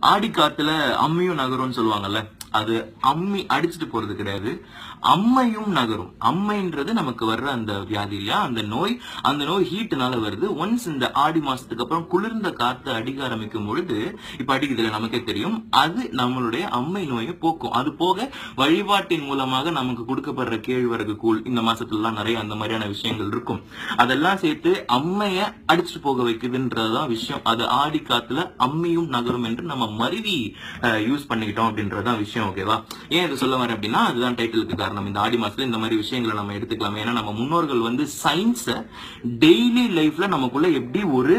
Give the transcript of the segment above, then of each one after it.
ஆடி காத்துல அம்மியும் நகரும்னு சொல்லுவாங்கல்ல? அது அம்மி அடிச்சுட்டு போறது கிடையாது. அம்மையும் நகரும். அம்மைன்றது நமக்கு வர்ற அந்த வியாதி இல்லையா? அந்த நோய். அந்த நோய் ஹீட்னால வருது. ஒன்ஸ் இந்த ஆடி மாசத்துக்கு அப்புறம் குளிர்ந்த காத்து அடிக்க ஆரம்பிக்கும் பொழுது இப்ப அடிக்குதுல நமக்கே தெரியும். அது நம்மளுடைய அம்மை நோயை போக்கும். அது போக வழிபாட்டின் மூலமாக நமக்கு கொடுக்கப்படுற கேழ்வரகு கூழ் இந்த மாசத்துலலாம் நிறைய அந்த மாதிரியான விஷயங்கள் இருக்கும். அதெல்லாம் சேர்த்து அம்மைய அடிச்சுட்டு போக வைக்குதுன்றதுதான் விஷயம். அது ஆடி காத்துல அம்மியும் நகரும் என்று நம்ம மருவி யூஸ் பண்ணிக்கிட்டோம் அப்படின்றதுதான் விஷயம். ஓகேவா ஏன் இதை சொல்ல வரேன் அப்படின்னா அதுதான் டைட்டிலுக்கு காரணம். இந்த ஆடி மாசத்துல இந்த மாதிரி விஷயங்களை நம்ம எடுத்துக்கலாம். ஏன்னா நம்ம முன்னோர்கள் வந்து சயின்ஸ டெய்லி லைஃப்ல நமக்குள்ள எப்படி ஒரு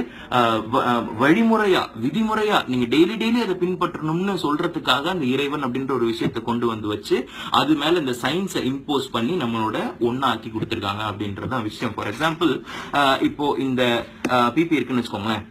வழிமுறையா விதிமுறையா நீங்க டெய்லி டெய்லி அதை பின்பற்றணும்னு சொல்றதுக்காக அந்த இறைவன் அப்படின்ற ஒரு விஷயத்தை கொண்டு வந்து வச்சு அது மேல இந்த சயின்ஸை இம்போஸ் பண்ணி நம்மளோட ஒன்னா ஆக்கி கொடுத்திருக்காங்க அப்படின்றதான் விஷயம். ஃபார் எக்ஸாம்பிள் இப்போ இந்த பிபி இருக்குன்னு வச்சுக்கோங்களேன்.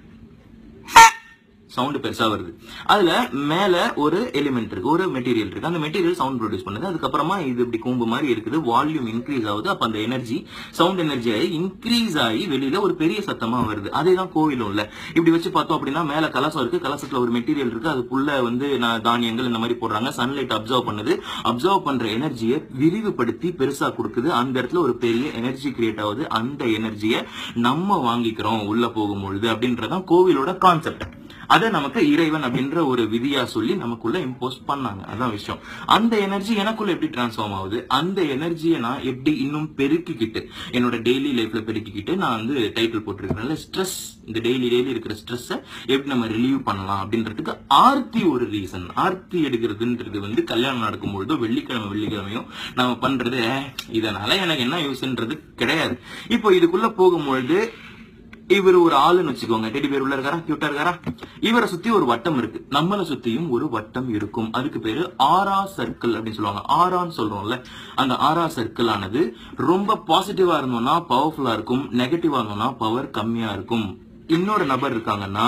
சவுண்ட் பெருசா வருது. அதுல மேல ஒரு எலிமெண்ட் இருக்கு ஒரு மெட்டீரியல் இருக்கு. அந்த மெட்டீரியல் சவுண்ட் ப்ரொடியூஸ் பண்ணுது. அதுக்கப்புறமா இது இப்படி கூம்பு மாதிரி இருக்குது. வால்யூம் இன்க்ரீஸ் ஆகுது. அப்ப அந்த எனர்ஜி சவுண்ட் எனர்ஜி ஆகி இன்க்ரீஸ் ஆகி வெளியில ஒரு பெரிய சத்தமா வருது. அதே தான் கோவிலும் இல்ல இப்படி வச்சு பார்த்தோம் அப்படின்னா மேல கலசம் இருக்கு. கலசத்துல ஒரு மெட்டீரியல் இருக்கு. அதுக்குள்ள வந்து நான் தானியங்கள் இந்த மாதிரி போடுறாங்க. சன்லைட் அப்சர்வ் பண்ணுது. அப்சர்வ் பண்ற எனர்ஜியை விரிவுபடுத்தி பெருசா கொடுக்குது. அந்த இடத்துல ஒரு பெரிய எனர்ஜி கிரியேட் ஆகுது. அந்த எனர்ஜியை நம்ம வாங்கிக்கிறோம். உள்ள போகும் பொழுது அப்படின்றதான் கோவிலோட கான்செப்ட் அதை நமக்கு இறைவன் அப்படின்ற ஒரு விதியா சொல்லி நமக்குள்ள இம்போஸ் பண்ணாங்க. அதான் விஷயம். அந்த எனர்ஜி எனக்குள்ள எப்படி டிரான்ஸ்ஃபார்ம் ஆகுது? அந்த எனர்ஜியை நான் எப்படி இன்னும் பெருக்கிக்கிட்டு என்னோட டெய்லி லைஃப்ல பெருக்கிக்கிட்டு நான் வந்து டைட்டில் போட்டிருக்கிறேன்ல ஸ்ட்ரெஸ் இந்த டெய்லி டெய்லி இருக்கிற ஸ்ட்ரெஸ்ஸை எப்படி நம்ம ரிலீவ் பண்ணலாம் அப்படின்றதுக்கு ஆர்த்தி ஒரு ரீசன் ஆர்த்தி எடுக்கிறதுன்றது வந்து கல்யாணம் நடக்கும் பொழுதோ வெள்ளிக்கிழமை வெள்ளிக்கிழமையும் நம்ம பண்றது இதனால எனக்கு என்ன யூஸ்ன்றது கிடையாது. இப்போ இதுக்குள்ள போகும்பொழுது இவர் ஒரு ஆளுன்னு வச்சுக்கோங்க. டெடி பேர் உள்ள இருக்காரா? கியூட்டா இருக்காரா? இவரை சுத்தி ஒரு வட்டம் இருக்கு. நம்மளை சுத்தியும் ஒரு வட்டம் இருக்கும். அதுக்கு பேரு ஆரா சர்க்கிள் அப்படின்னு சொல்லுவாங்க. ஆரான்னு சொல்றோம்ல. அந்த ஆரா சர்க்கிள் ஆனது ரொம்ப பாசிட்டிவா இருந்தோம்னா பவர்ஃபுல்லா இருக்கும். நெகட்டிவா இருந்தோம்னா பவர் கம்மியா இருக்கும். இன்னொரு நபர் இருக்காங்கன்னா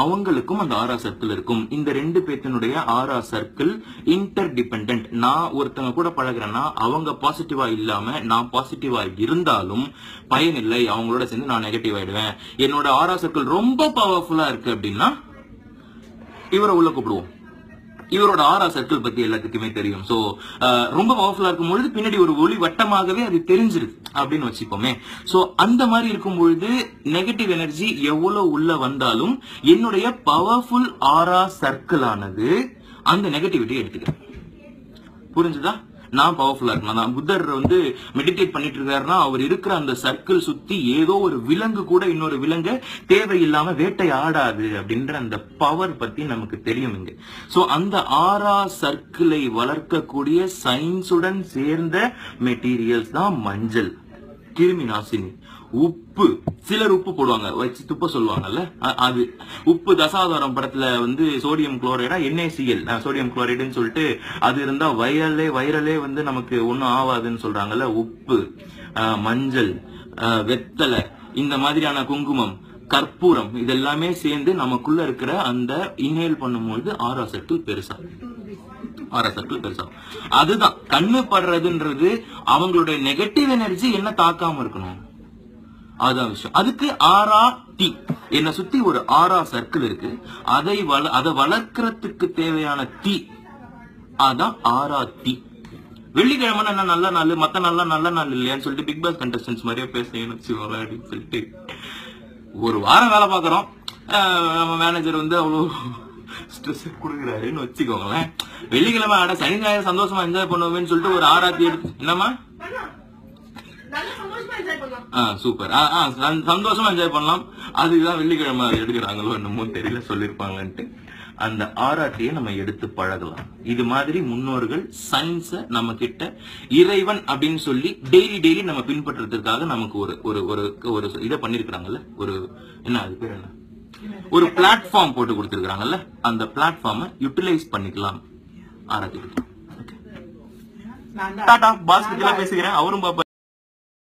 அவங்களுக்கும் அந்த ஆறா சர்க்கிள் இருக்கும். இந்த ரெண்டு பேத்தினுடைய ஆறா சர்க்கிள் இன்டர் டிபெண்ட் நான் ஒருத்தங்க கூட பழகுறேன்னா அவங்க பாசிட்டிவா இல்லாம நான் பாசிட்டிவா இருந்தாலும் பயனில்லை. அவங்களோட சேர்ந்து நான் நெகட்டிவ் ஆயிடுவேன். என்னோட ஆறா சர்க்கிள் ரொம்ப பவர்ஃபுல்லா இருக்கு அப்படின்னா இவரை உள்ள கூப்பிடுவோம். இவரோட ஆரா சர்க்கிள் பத்தி எல்லாத்துக்குமே தெரியும். சோ uh, ரொம்ப பவர்ஃபுல்லா இருக்கும் பொழுது பின்னாடி ஒரு ஒளி வட்டமாகவே அது தெரிஞ்சிருது அப்படின்னு வச்சுப்போமே சோ அந்த மாதிரி இருக்கும் பொழுது நெகட்டிவ் எனர்ஜி எவ்வளவு உள்ள வந்தாலும் என்னுடைய பவர்ஃபுல் ஆரா சர்க்கிள் ஆனது அந்த நெகட்டிவிட்டியை எடுத்துக்கிறேன் புரிஞ்சுதா? நான் பவர்ஃபுல்லா இருக்கணும். புத்தர் வந்து மெடிடேட் பண்ணிட்டு இருக்காருன்னா அவர் இருக்கிற அந்த சர்க்கிள் சுத்தி ஏதோ ஒரு விலங்கு கூட இன்னொரு விலங்க தேவையில்லாம வேட்டை ஆடாது அப்படின்ற அந்த பவர் பத்தி நமக்கு தெரியும் இங்க. சோ அந்த ஆறா சர்க்கிளை வளர்க்கக்கூடிய சயின்ஸுடன் சேர்ந்த மெட்டீரியல்ஸ் தான் மஞ்சள். கிருமி நாசினி. உப்பு. சிலர் உப்பு போடுவாங்க. வச்சு துப்ப சொல்லுவாங்கல்ல? அது. உப்பு தசாவதாரம் படத்துல வந்து சோடியம் குளோரைடா என்ஏசிஎல் சோடியம் குளோரைடுன்னு சொல்லிட்டு அது இருந்தா வைரலே வைரலே வந்து நமக்கு ஒன்றும் ஆகாதுன்னு சொல்றாங்கல்ல? உப்பு மஞ்சள் வெத்தலை இந்த மாதிரியான குங்குமம் கற்பூரம் இதெல்லாமே சேர்ந்து நமக்குள்ள இருக்கிற அந்த இன்ஹேல் பண்ணும்போது ஆறா சர்க்கிள் பெருசா. ஆறா சர்க்கிள் பெருசா. அதுதான். கண்ணு படுறதுன்றது அவங்களுடைய நெகட்டிவ் எனர்ஜி என்ன தாக்காம இருக்கணும்? அதான் விஷயம். அதுக்கு ஆரா டி. என்னை சுத்தி ஒரு ஆரா சர்க்கிள் இருக்கு. அதை வள அதை வளர்க்கறதுக்கு தேவையான தீ அதான் ஆரா தீ வெள்ளிக்கிழமை என்ன நல்ல நாள் மற்ற நல்ல நல்ல நாள் இல்லையான்னு சொல்லிட்டு பிக் பாஸ் கண்டஸ்டன்ஸ் மாதிரியே பேசணும் அப்படின்னு சொல்லிட்டு. ஒரு வாரம் வேலை பார்க்குறோம். நம்ம மேனேஜர் வந்து அவ்வளோ ஸ்ட்ரெஸ் கொடுக்குறாருன்னு வச்சுக்கோங்களேன். வெள்ளிக்கிழமை ஆட சனி ஞாயிறு சந்தோஷமா என்ஜாய் பண்ணுவோமேன்னு சொல்லிட்டு ஒரு ஆராத்தி எடுத்து என்னம்மா? சூப்பர் சந்தோஷமா என்ஜாய் பண்ணலாம். அதுதான் வெள்ளிக்கிழமை எடுக்கிறாங்களோ என்னமோ தெரியல சொல்லிருப்பாங்கன்ட்டு அந்த ஆராட்டியை நம்ம எடுத்து பழகலாம். இது மாதிரி முன்னோர்கள் சயின்ஸ நம்ம கிட்ட இறைவன் அப்படின்னு சொல்லி டெய்லி டெய்லி நம்ம பின்பற்றுறதுக்காக நமக்கு ஒரு ஒரு ஒரு ஒரு இதை பண்ணிருக்கிறாங்கல்ல ஒரு என்ன அது பேர் என்ன? ஒரு பிளாட்ஃபார்ம் போட்டு கொடுத்துருக்காங்கல்ல அந்த பிளாட்ஃபார்மை யூட்டிலைஸ் பண்ணிக்கலாம். நான் டாடா பாஸ் பத்தி பேசுகிறேன் அவரும் பாப்பா